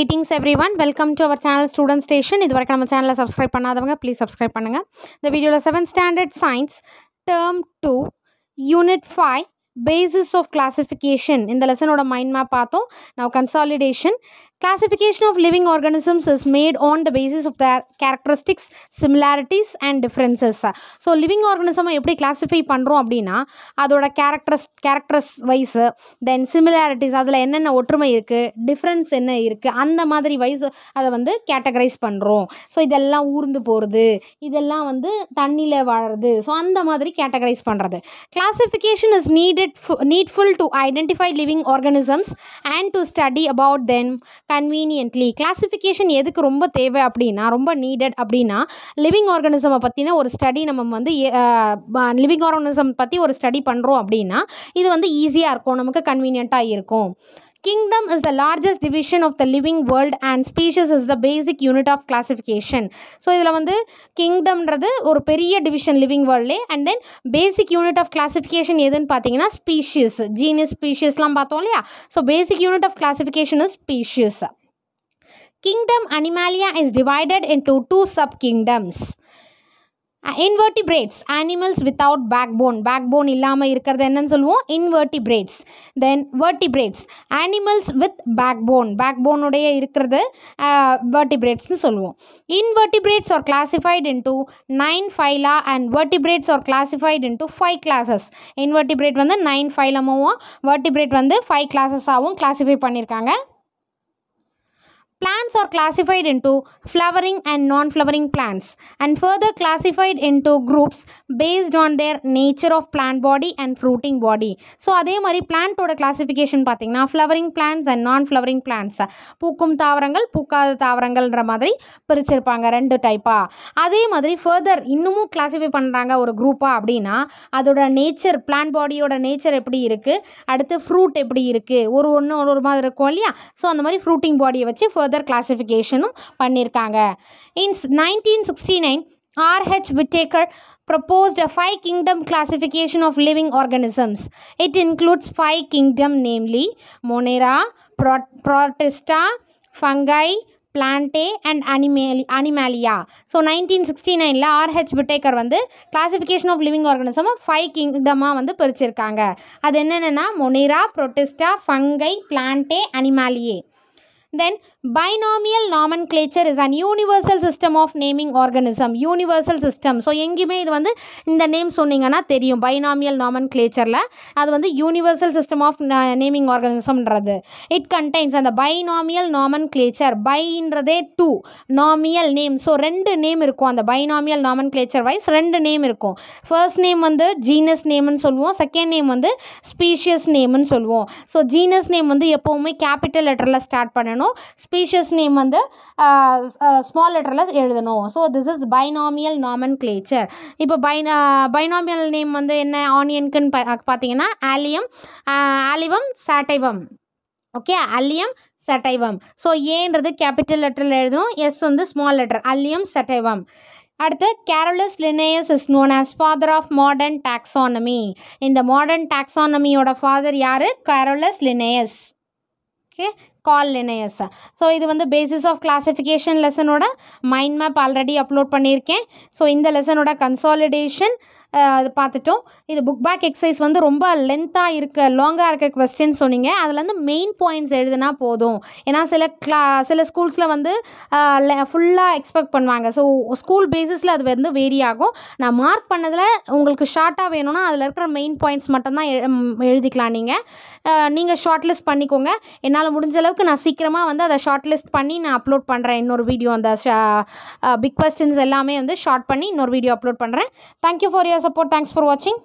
greetings everyone. Welcome to our channel student station. இது வரைக்கும் நம்ம சேனலை சப்ஸ்கிரைப் பண்ணாதவங்க ப்ளீஸ் சப்ஸ்கிரைப் பண்ணுங்கள் இந்த வீடியோவில் seventh standard science term two unit five basis of classification இந்த லெசனோட மைண்ட் மேப் பார்த்தோம். நான் consolidation classification of living organisms is made on the basis of their characteristics similarities and differences so living ஆர்கனிசமை எப்படி classify பண்ணுறோம் அப்படின்னா அதோட characters characters wise then similarities அதில் என்னென்ன ஒற்றுமை இருக்குது டிஃப்ரென்ஸ் என்ன இருக்குது அந்த மாதிரி வைஸ் அதை வந்து கேட்டகரைஸ் பண்ணுறோம் ஸோ இதெல்லாம் ஊர்ந்து போகிறது இதெல்லாம் வந்து தண்ணியில் வாழறது ஸோ அந்த மாதிரி கேட்டகரைஸ் பண்ணுறது classification is needed needful to identify living organisms and to study about then conveniently classification எதுக்கு ரொம்ப தேவை அப்படின்னா ரொம்ப நீடட் அப்படின்னா லிவிங் ஆர்கனிசமை பற்றின ஒரு ஸ்டடி நம்ம வந்து லிவிங் ஆர்கனிசம் பற்றி ஒரு ஸ்டடி பண்ணுறோம் அப்படின்னா இது வந்து ஈஸியாக இருக்கும் நமக்கு கன்வீனியண்ட்டாக இருக்கும். Kingdom is the largest division of the living world and species is the basic unit of classification. So இதில் வந்து கிங்டம்ன்றது ஒரு பெரிய division living வேர்ல்ட்லே and then basic unit of classification எதுன்னு பார்த்தீங்கன்னா ஸ்பீஷியஸ் ஜீனியஸ் ஸ்பீஷியஸ்லாம் பார்த்தோம் இல்லையா so basic unit of classification is species Kingdom Animalia is divided into two sub-kingdoms. Invertebrates animals without backbone backbone இல்லாமல் இருக்கிறது என்னன்னு சொல்லுவோம்? Invertebrates then vertebrates animals with backbone back போனுடைய இருக்கிறது வெர்டிபிரேட்ஸ்னு சொல்லுவோம். Invertebrates are classified into nine phyla and vertebrates are classified into five classes invertebrate வந்து nine ஃபைலமாகவும் வெர்டிபிரேட் வந்து ஃபைவ் கிளாஸஸாகவும் கிளாஸிஃபை பண்ணியிருக்காங்க Plants are classified into flowering and non-flowering plants and further classified into groups based on their nature of plant body and fruiting body. So அதே மாதிரி பிளான்ட்டோட classification பார்த்தீங்கன்னா flowering plants and non flowering plants பூக்கும் தாவரங்கள் பூக்காத தாவரங்கள்ன்ற மாதிரி பிரிச்சிருப்பாங்க ரெண்டு டைப்பாக அதே மாதிரி ஃபர்தர் இன்னமும் கிளாஸிஃபை பண்ணுறாங்க ஒரு குரூப்பாக அப்படின்னா அதோட நேச்சர் பிளான்ட் பாடியோட நேச்சர் எப்படி இருக்குது அடுத்து ஃப்ரூட் எப்படி இருக்குது ஒரு ஒன்று ஒரு ஒரு மாதிரி இருக்கும் இல்லையா? ஸோ அந்த மாதிரி ஃப்ரூட்டிங் பாடியை வச்சு ஃபர்தர் கிளாசிஃபிகேஷனும் பண்ணியிருக்காங்க in nineteen sixty nine R.H. Whittaker proposed a five kingdom classification of living organisms. It includes five kingdom namely Monera, Prot- Protista, fungi, Plantae and Animali Animalia so nineteen sixty நைனில் R H Whittaker வந்து classification of living organism five கிங்டமாக வந்து பிரிச்சிருக்காங்க அது என்னென்னா Monera Protista fungi Plantae Animalia then binomial nomenclature is an universal system of naming organism universal system so எங்கேயுமே இது வந்து இந்த நேம் சொன்னீங்கன்னா தெரியும். பைனாமியல் நாமன்கிளேச்சரில் அது வந்து யூனிவர்சல் சிஸ்டம் ஆஃப் நேமிங் ஆர்கனிசம்ன்றது இட் கண்டைன்ஸ் அந்த பைனாமியல் நாமன்கிளேச்சர் பைன்றதே டூ நாமியல் நேம் ஸோ ரெண்டு நேம் இருக்கும். அந்த பைனாமியல் நாமன்கிளேச்சர் வைஸ் ரெண்டு நேம் இருக்கும். ஃபர்ஸ்ட் நேம் வந்து ஜீனஸ் நேம்னு சொல்லுவோம். செகண்ட் நேம் வந்து ஸ்பீஷியஸ் நேம்னு சொல்லுவோம். ஸோ ஜீனஸ் நேம் வந்து எப்போவுமே கேபிட்டல் லெட்டரில் ஸ்டார்ட் பண்ணணும். ஸ்பீஷியஸ் நேம் வந்து ஸ்மால் லெட்டரில் எழுதணும். So this is binomial nomenclature இப்போ பைனா பைனாமியல் நேம் வந்து என்ன? ஆனியனுக்குன்னு பா பார்த்தீங்கன்னா ஆலியம் ஆலிவம் sativum okay Allium sativum so ஏன்றது கேபிட்டல் லெட்டரில் எழுதணும். எஸ் வந்து ஸ்மால் லெட்டர் அல்லியம் சட்டைவம் அடுத்து Carolus Linnaeus is known as father of modern taxonomy இந்த மாடர்ன் டாக்ஸானமியோட ஃபாதர் யார்? Carolus Linnaeus okay Carl Linnaeus so இது வந்து பேசிஸ் ஆஃப் கிளாசிஃபிகேஷன் லெசனோட மைண்ட் மேப் ஆல்ரெடி அப்லோட் பண்ணியிருக்கேன். ஸோ இந்த லெசனோட கன்சாலிடேஷன் அது பார்த்துட்டோம். இது புக் பேக் எக்ஸசைஸ் வந்து ரொம்ப லென்த்தாக இருக்க லாங்காக இருக்க கொஸ்டின் சொன்னீங்க. அதுலேருந்து மெயின் பாயிண்ட்ஸ் எழுதுனா போதும். ஏன்னா சில கிளா சில ஸ்கூல்ஸில் வந்து ஃபுல்லாக எக்ஸ்பெக்ட் பண்ணுவாங்க. ஸோ ஸ்கூல் பேசிஸில் அது வந்து வேரி ஆகும். நான் மார்க் பண்ணதில் உங்களுக்கு ஷார்ட்டாக வேணும்னா அதில் இருக்கிற மெயின் பாயிண்ட்ஸ் மட்டும்தான் எழுதிக்கலாம் நீங்கள் நீங்கள் ஷார்ட் லிஸ்ட் பண்ணிக்கோங்க. என்னால் முடிஞ்ச அளவுக்கு நான் சீக்கிரமாக வந்து அதை ஷார்ட் லிஸ்ட் பண்ணி நான் அப்லோட் பண்ணுறேன் இன்னொரு வீடியோ அந்த பிக் கொஸ்டின்ஸ் எல்லாமே வந்து ஷார்ட் பண்ணி இன்னொரு வீடியோ அப்லோட் பண்ணுறேன் thank you for your support thanks for வாட்சிங்